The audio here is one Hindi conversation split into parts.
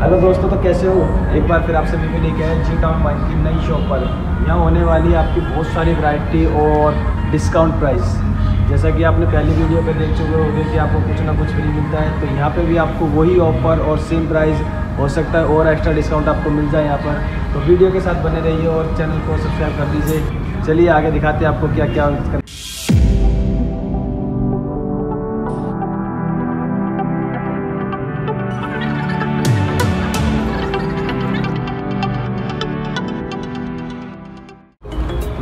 हेलो दोस्तों तो कैसे हो? एक बार फिर आप सभी को लेके आए जी टाउन वाइन की नई शॉप पर। यहाँ होने वाली आपकी बहुत सारी वैरायटी और डिस्काउंट प्राइस जैसा कि आपने पहली वीडियो पर देख चुके होंगे कि आपको कुछ ना कुछ फ्री मिलता है तो यहाँ पे भी आपको वही ऑफ़र और सेम प्राइस हो सकता है, और एक्स्ट्रा डिस्काउंट आपको मिल जाए यहाँ पर। तो वीडियो के साथ बने रहिए और चैनल को सब्सक्राइब कर दीजिए। चलिए आगे दिखाते हैं आपको क्या क्या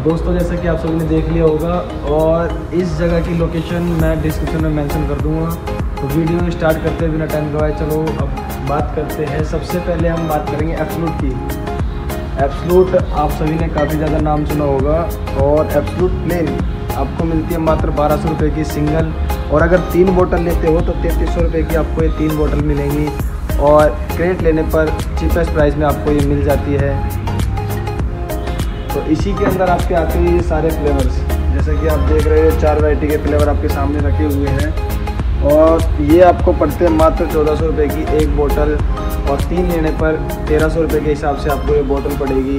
दोस्तों, जैसा कि आप सभी ने देख लिया होगा, और इस जगह की लोकेशन मैं डिस्क्रिप्शन में मेंशन कर दूँगा। तो वीडियो स्टार्ट करते बिना टाइम गवाए चलो, अब बात करते हैं। सबसे पहले हम बात करेंगे एप्सलूट की। एप्सलूट आप सभी ने काफ़ी ज़्यादा नाम सुना होगा, और एप्सलूट प्लेन आपको मिलती है मात्र बारह सौ रुपये की सिंगल और अगर तीन बोतल लेते हो तो तैंतीस सौ रुपये की आपको ये तीन बोतल मिलेंगी। और क्रेट लेने पर चीपेस्ट प्राइस में आपको ये मिल जाती है। तो इसी के अंदर आपके आते हैं ये सारे फ्लेवर्स जैसे कि आप देख रहे हो, चार वैरायटी के फ्लेवर आपके सामने रखे हुए हैं। और ये आपको पड़ते हैं मात्र चौदह सौ रुपये की एक बोतल और तीन लेने पर तेरह सौ रुपये के हिसाब से आपको ये बोतल पड़ेगी।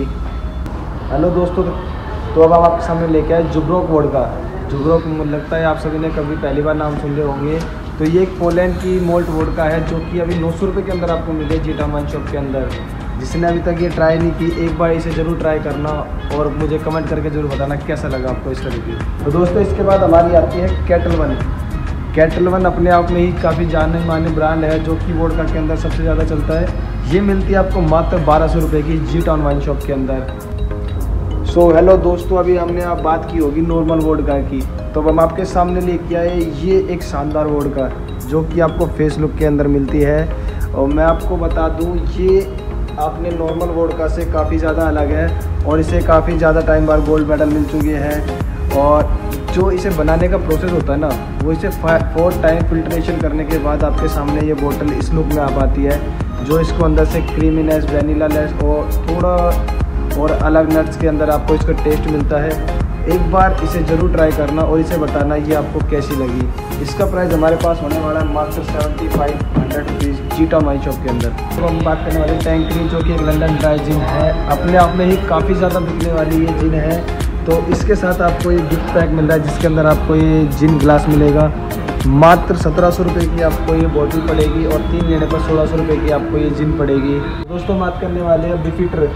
हेलो दोस्तों तो अब आपके सामने लेके आए जुब्रोक वोड का। जुब्रोक लगता है आप सभी ने कभी पहली बार नाम सुन रहे होंगे। तो ये एक पोलैंड की मोल्ट वोड का है, जो कि अभी नौ सौ रुपये के अंदर आपको मिले जीटा मान शॉप के अंदर। जिसने अभी तक ये ट्राई नहीं की एक बार इसे ज़रूर ट्राई करना और मुझे कमेंट करके ज़रूर बताना कैसा लगा आपको इसका रिव्यू तो दोस्तों इसके बाद हमारी आती है कैटल वन कैटल वन अपने आप में ही काफ़ी जाने माने ब्रांड है जो की वोडका के अंदर सबसे ज़्यादा चलता है। ये मिलती है आपको मात्र बारह सौ रुपये की जी टाउन वाइन शॉप के अंदर। सो so, हेलो दोस्तों अभी हमने आप बात की होगी नॉर्मल वोडका की तो हम आपके सामने लेके आए ये एक शानदार वोडका जो कि आपको फेस लुक के अंदर मिलती है। और मैं आपको बता दूँ ये आपने नॉर्मल वोडका से काफ़ी ज़्यादा अलग है और इसे काफ़ी ज़्यादा टाइम बार गोल्ड मेडल मिल चुके हैं। और जो इसे बनाने का प्रोसेस होता है ना, वो इसे फोर टाइम फिल्ट्रेशन करने के बाद आपके सामने ये बोतल इस लुक में आ पाती है, जो इसको अंदर से क्रीमीनेस वेनीला लेस और थोड़ा और अलग नट्स के अंदर आपको इसका टेस्ट मिलता है। एक बार इसे ज़रूर ट्राई करना और इसे बताना ये आपको कैसी लगी। इसका प्राइस हमारे पास होने वाला है मात्र सेवेंटी फाइव हंड्रेड रुपीज़ जीटा माई शॉप के अंदर। तो हम बात करने वाले टैंकरी जो कि एक लंदन ड्राई जिन है। अपने आप में ही काफ़ी ज़्यादा बिकने वाली ये जिन है। तो इसके साथ आपको ये गिफ्ट पैक मिल रहा है, जिसके अंदर आपको ये जिन ग्लास मिलेगा। मात्र सत्रह सौ रुपये की आपको ये बॉटल पड़ेगी और तीन लेने पर सोलह सौ रुपये की आपको ये जिन पड़ेगी। दोस्तों बात करने वाले हैं बिफिटर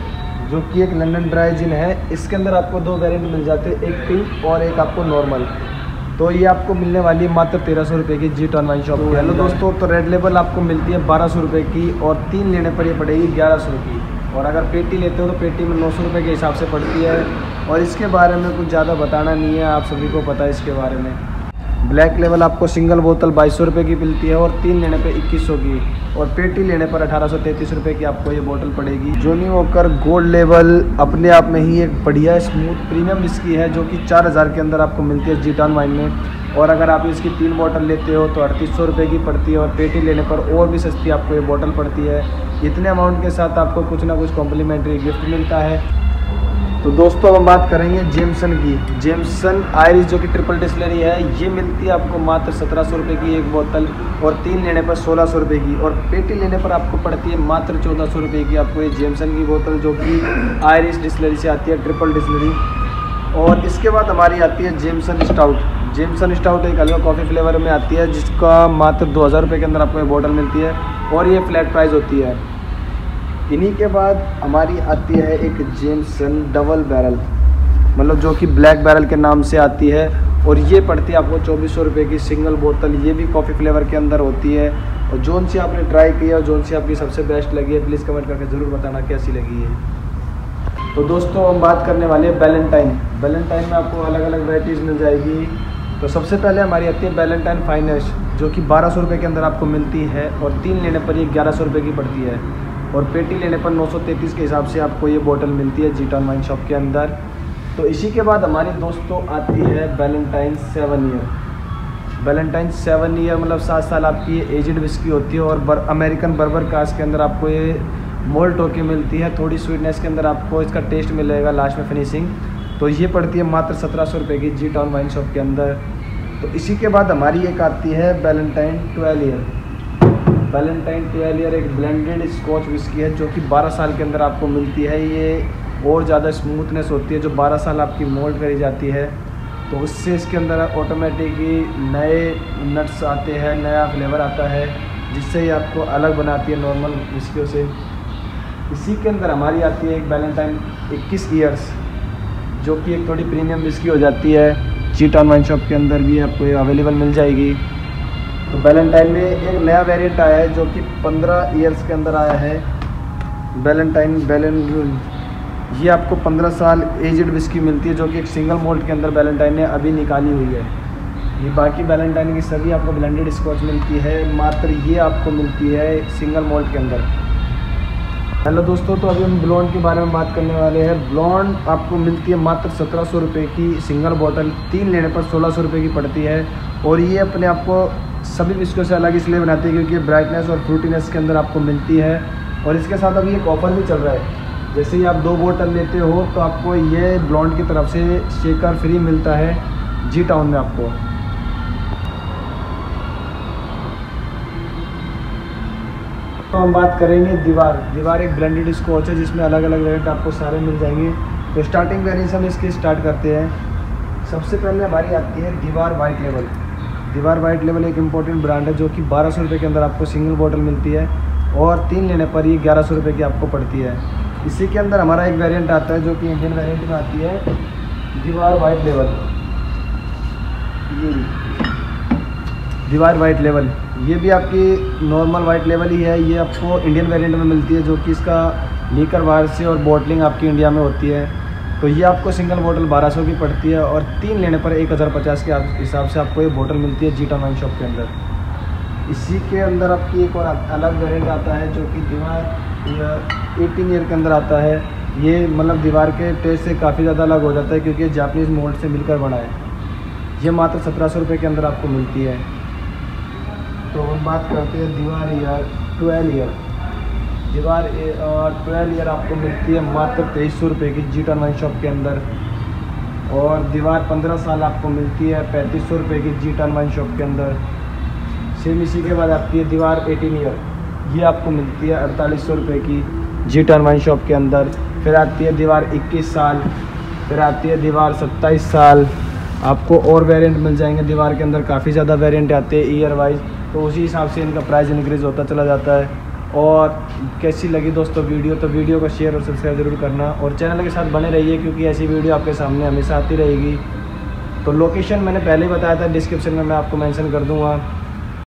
जो कि एक लंदन ड्राई जिन है, इसके अंदर आपको दो वेरिएंट मिल जाते हैं, एक पिंक और एक आपको नॉर्मल तो ये आपको मिलने वाली है मात्र तेरह सौ रुपये की जी टॉन वाइन शॉप हेलो दोस्तों तो रेड लेबल आपको मिलती है बारह सौ रुपये की और तीन लेने पर ये पड़ेगी ग्यारह सौ की. और अगर पेटी लेते हो तो पेटी में नौ सौ रुपये के हिसाब से पड़ती है. और इसके बारे में कुछ ज़्यादा बताना नहीं है, आप सभी को पता है इसके बारे में. ब्लैक लेवल आपको सिंगल बोतल बाईस सौ रुपये की मिलती है और तीन लेने पे इक्कीस सौ की। और पेटी लेने पर अठारह सौ तैंतीस रुपये की आपको ये बोतल पड़ेगी। जोनी वोकर गोल्ड लेवल अपने आप में ही एक बढ़िया स्मूथ प्रीमियम इसकी है, जो कि चार हज़ार के अंदर आपको मिलती है जीटान वाइन में। और अगर आप इसकी तीन बोतल लेते हो तो अड़तीस सौ रुपये की पड़ती है और पेटी लेने पर और भी सस्ती आपको ये बोतल पड़ती है। इतने अमाउंट के साथ आपको कुछ ना कुछ कॉम्प्लीमेंट्री गिफ्ट मिलता है। तो दोस्तों, अब हम बात करेंगे जेमसन की। जेमसन आयरिस जो कि ट्रिपल डिस्लरी है, ये मिलती है आपको मात्र सत्रह सौ रुपये की एक बोतल और तीन लेने पर सोलह सौ रुपये की। और पेटी लेने पर आपको पड़ती है मात्र चौदह सौ रुपये की। आपको ये जेमसन की बोतल जो कि आयरिस डिस्लरी से आती है, ट्रिपल डिस्लरी और इसके बाद हमारी आती है जेमसन स्टाउट। जेमसन स्टाउट एक अलग कॉफ़ी फ्लेवर में आती है, जिसका मात्र दो हज़ार रुपये के अंदर आपको ये बोतल मिलती है और ये फ्लैट प्राइस होती है। इन्हीं के बाद हमारी आती है एक जेमसन डबल बैरल मतलब जो कि ब्लैक बैरल के नाम से आती है। और ये पड़ती है आपको चौबीस सौ रुपये की सिंगल बोतल ये भी कॉफ़ी फ्लेवर के अंदर होती है। और जोन सी आपने ट्राई किया और जोन सी आपकी सबसे बेस्ट लगी है प्लीज़ कमेंट करके ज़रूर बताना कैसी लगी है तो दोस्तों, हम बात करने वाले हैं बैलेंटाइन बैलेंटाइन में आपको अलग अलग वैराइटीज़ मिल जाएगी। तो सबसे पहले हमारी आती है बैलेंटाइन फाइनेस्ट जो कि बारह सौ रुपये के अंदर आपको मिलती है और तीन लेने पर ये ग्यारह सौ रुपये की पड़ती है। और पेटी लेने पर 933 के हिसाब से आपको ये बोतल मिलती है जीटॉन वाइन शॉप के अंदर। तो इसी के बाद हमारी दोस्तों आती है Ballantine seven year Ballantine seven year मतलब सात साल आपकी ये एजड विस्की होती है और बर, अमेरिकन बर्बर कास्ट के अंदर आपको ये मोल्ट होके मिलती है। थोड़ी स्वीटनेस के अंदर आपको इसका टेस्ट मिलेगा लास्ट में फिनिशिंग तो ये पड़ती है मात्र सत्रह सौ रुपये की जी टाउन वाइन शॉप के अंदर। तो इसी के बाद हमारी एक आती है वैलेंटाइन ट्वेल्व ईयर वैलेंटाइन टेलियर एक ब्लेंडेड स्कॉच विस्की है, जो कि 12 साल के अंदर आपको मिलती है। ये और ज़्यादा स्मूथनेस होती है, जो 12 साल आपकी मोल्ड करी जाती है। तो उससे इसके अंदर ऑटोमेटिकली नए नट्स आते हैं, नया फ्लेवर आता है, जिससे ये आपको अलग बनाती है नॉर्मल विस्कियों से। इसी के अंदर हमारी आती है एक वैलेंटाइन 21 ईयर्स जो कि एक थोड़ी प्रीमियम विस्की हो जाती है। चीट वाइन शॉप के अंदर भी आपको ये अवेलेबल मिल जाएगी। तो वैलेंटाइन में एक नया वेरिएंट आया है जो कि 15 ईयर्स के अंदर आया है। वैलेंटाइन वैलेंट ये आपको 15 साल एजड विस्की मिलती है जो कि एक सिंगल मोल्ट के अंदर वैलेंटाइन ने अभी निकाली हुई है। ये बाकी वैलेंटाइन की सभी आपको ब्लेंडेड स्कॉच मिलती है, मात्र ये आपको मिलती है सिंगल मोल्ट के अंदर। हेलो दोस्तों तो अभी हम ब्लॉन्ड के बारे में बात करने वाले हैं। ब्लॉन्ड आपको मिलती है मात्र सत्रह सौ रुपये की सिंगल बॉटल तीन लेने पर सोलह सौ रुपये की पड़ती है। और ये अपने आप को सभी विस्कों से अलग इसलिए बनाती है क्योंकि ब्राइटनेस और फ्रूटीनेस के अंदर आपको मिलती है। और इसके साथ अभी एक ऑफ़र भी चल रहा है। जैसे ही आप दो बोतल लेते हो तो आपको ये ब्लॉन्ड की तरफ़ से शेकर फ्री मिलता है जी टाउन में आपको। तो हम बात करेंगे दीवार। दीवार एक ब्रांडेड स्कॉच है, जिसमें अलग अलग रेट आपको सारे मिल जाएँगे। तो स्टार्टिंग वेरिएंट हम इसकी स्टार्ट करते हैं। सबसे पहले हमारी आती है दीवार वाइट लेवल दीवार वाइट लेवल एक इम्पोर्टेंट ब्रांड है जो कि बारह सौ के अंदर आपको सिंगल बॉटल मिलती है और तीन लेने पर ये ग्यारह सौ की आपको पड़ती है। इसी के अंदर हमारा एक वेरिएंट आता है जो कि इंडियन वेरिएंट में आती है, दीवार वाइट लेवल। दीवार वाइट लेवल। ये भी आपकी नॉर्मल वाइट लेवल ही है। ये आपको इंडियन वेरिएंट में मिलती है जो कि इसका लीकर वायर से और बॉटलिंग आपकी इंडिया में होती है। तो ये आपको सिंगल बोतल 1200 की पड़ती है और तीन लेने पर एक हज़ार पचास के हिसाब से आपको ये बोतल मिलती है जीटा वाइन शॉप के अंदर। इसी के अंदर आपकी एक और अलग वेरिएंट आता है जो कि दीवार एटीन ईयर के अंदर आता है। ये मतलब दीवार के टेस्ट से काफ़ी ज़्यादा अलग हो जाता है क्योंकि जापनीज़ मोल्ड से मिलकर बना है। ये मात्र सत्रह सौ के अंदर आपको मिलती है। तो हम बात करते हैं Dewar year twelve year Dewar twelve year आपको मिलती है मात्र तेईस सौ रुपये की जी टन वाइन शॉप के अंदर। और दीवार पंद्रह साल आपको मिलती है पैंतीस सौ रुपये की जी टन वाइन शॉप के अंदर। सेम इसी के बाद आती है दीवार एटीन ईयर, ये आपको मिलती है अड़तालीस सौ रुपये की जी टन वाइन शॉप के अंदर। फिर आती है दीवार इक्कीस साल, फिर आती है दीवार सत्ताईस साल। आपको और वेरिएंट मिल जाएँगे दीवार के अंदर, काफ़ी ज़्यादा वेरिएंट आते हैं ईयर वाइज तो उसी हिसाब से इनका प्राइस इंक्रीज़ होता चला जाता है। और कैसी लगी दोस्तों वीडियो तो वीडियो को शेयर और सब्सक्राइब ज़रूर करना और चैनल के साथ बने रहिए क्योंकि ऐसी वीडियो आपके सामने हमेशा आती रहेगी। तो लोकेशन मैंने पहले ही बताया था डिस्क्रिप्शन में मैं आपको मेंशन कर दूँगा।